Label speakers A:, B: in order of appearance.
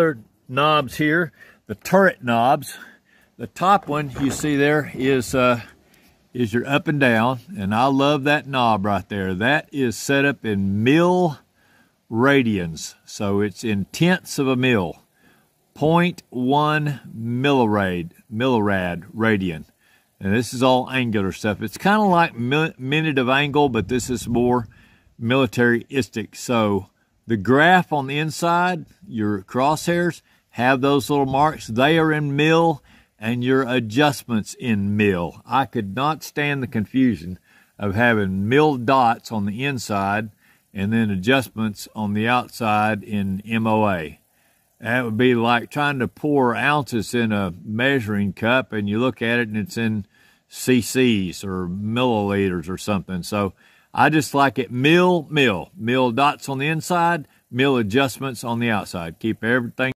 A: other knobs here, the turret knobs. The top one you see there is uh, is your up and down, and I love that knob right there. That is set up in mil radians, so it's in tenths of a mil. 0.1 millirad, millirad radian. And this is all angular stuff. It's kind of like minute of angle, but this is more militaristic. So the graph on the inside, your crosshairs, have those little marks. They are in mil and your adjustments in mil. I could not stand the confusion of having mil dots on the inside and then adjustments on the outside in MOA. That would be like trying to pour ounces in a measuring cup and you look at it and it's in cc's or milliliters or something. So I just like it mil, mil, mil dots on the inside, mil adjustments on the outside. Keep everything